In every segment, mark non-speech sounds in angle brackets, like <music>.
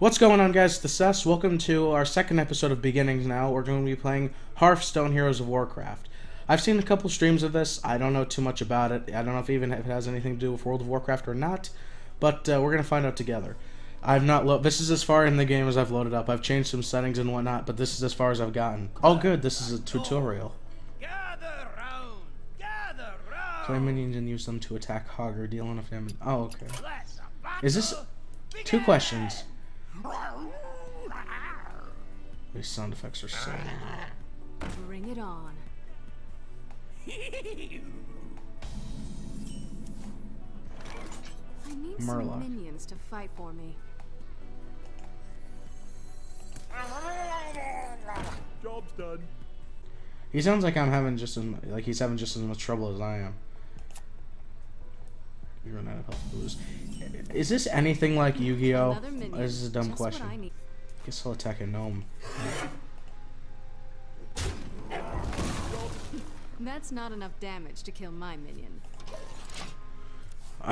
What's going on, guys? The Cess. Welcome to our second episode of Beginnings. Now we're going to be playing Hearthstone Heroes of Warcraft. I've seen a couple streams of this. I don't know too much about it. I don't know if even if it has anything to do with World of Warcraft or not, but uh, we're gonna find out together. I've not lo- This is as far in the game as I've loaded up. I've changed some settings and whatnot, but this is as far as I've gotten. Oh, good. This is a tutorial. Gather round, gather round. Play minions and use them to attack Hogger, deal enough damage. Oh, okay. Is this two questions? These sound effects are so. Ah. Bring it on. <laughs> I need Murloc. some minions to fight for me. Job's done. He sounds like I'm having just as mu- like he's having just as much trouble as I am. We run out of health to lose. Is this anything like Yu-Gi-Oh? Another minion. Or This is a dumb Just what question. I. Guess I'll attack a gnome. That's not enough damage to kill my minion. <laughs>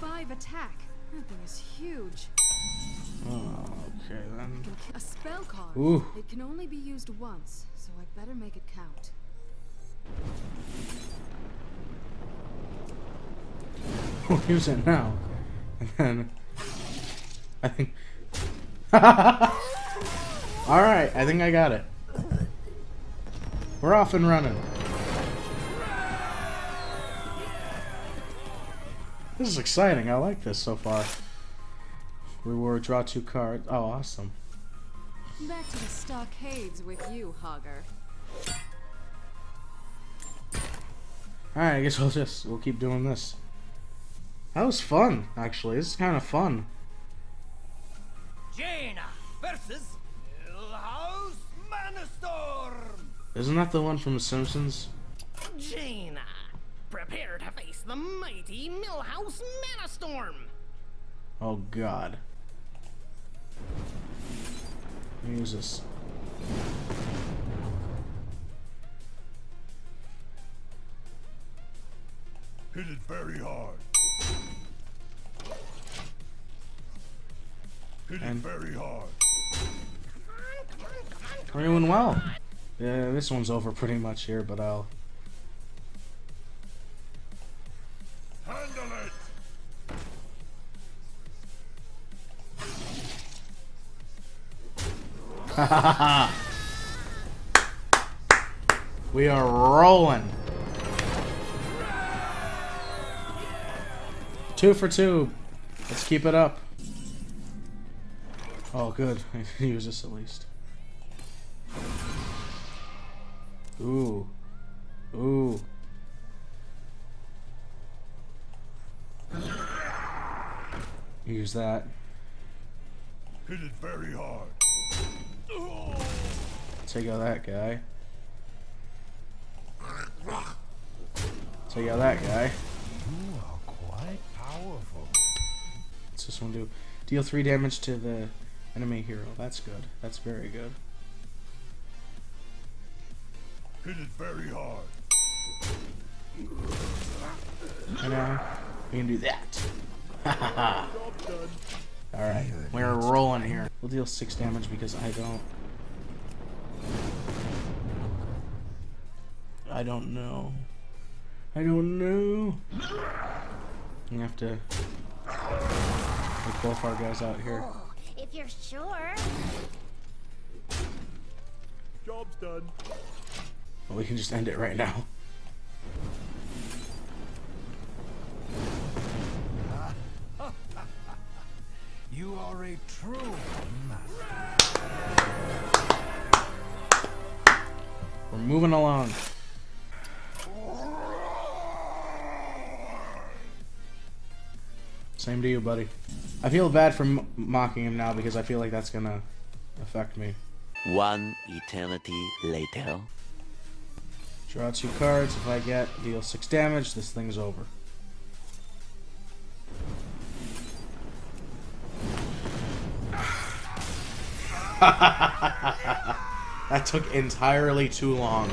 Five attack. That thing is huge. oh, okay then. A spell card. Ooh. It can only be used once, so I'd better make it count. We'll <laughs> use it now. And then I think <laughs> Alright, I think I got it. We're off and running. This is exciting. I like this so far. Reward draw two cards. Oh, awesome. Back to the stockades with you, Hogger. Alright, I guess we'll just we'll keep doing this. That was fun, actually. This is kind of fun. Jaina versus Millhouse Manastorm. Isn't that the one from The Simpsons? Jaina, prepare to face the mighty Millhouse Manastorm. Oh God. Let use this. Hit it very hard. And- it very hard. We're doing well. Yeah, this one's over pretty much here, but I'll. Handle it. <laughs> We are rolling. Two for two. Let's keep it up. Oh, good. I can use this at least. Ooh. Ooh. Use that. Hit it very hard. Take out that guy. Take out that guy. You are quite powerful. What's this one do? Deal three damage to the enemy hero. That's good. That's very good. Hit it very hard. And now we can do that. <laughs> Alright, we're rolling here. We'll deal six damage because I don't. I don't know. I don't know. We have to take both our guys out here. If you're sure. Job's done. Well, we can just end it right now. <laughs> You are a true master. We're moving along. Same to you, buddy. I feel bad for m- mocking him now because I feel like that's gonna affect me. One eternity later. Draw two cards. If I get deal six damage, this thing's over. <laughs> that took entirely too long.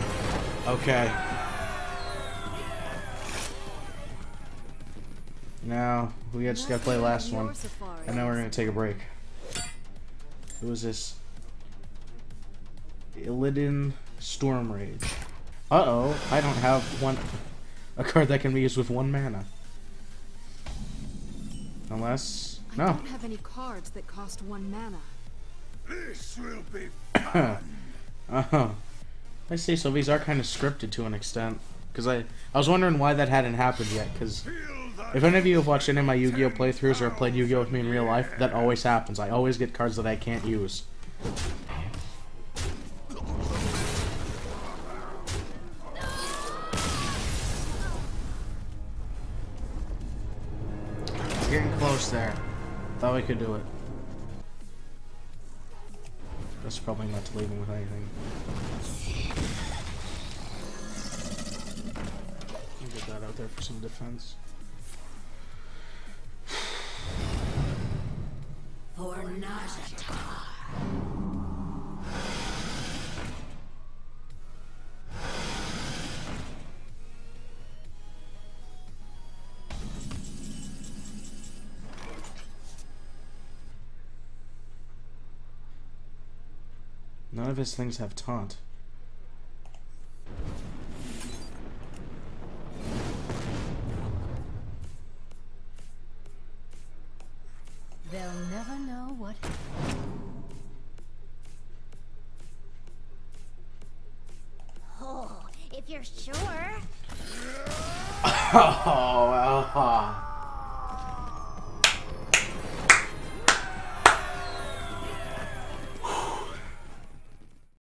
Okay. Now we just gotta play the last one, and then we're gonna take a break. Who is this? Illidan Stormrage. Uh oh, I don't have one a card that can be used with one mana. Unless no. I don't have any cards that cost one mana. This will be <laughs> uh huh. I see. So these are kind of scripted to an extent. Because I, I was wondering why that hadn't happened yet. Because if any of you have watched any of my Yu-Gi-Oh playthroughs or played Yu-Gi-Oh with me in real life, that always happens. I always get cards that I can't use. It's getting close there. Thought we could do it. That's probably not to leave him with anything. Get that out there for some defense. None of his things have taunt. What Oh, if you're sure. <laughs> Oh, well,